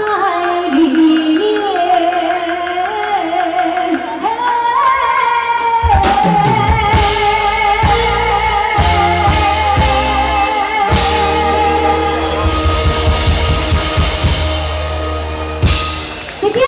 は。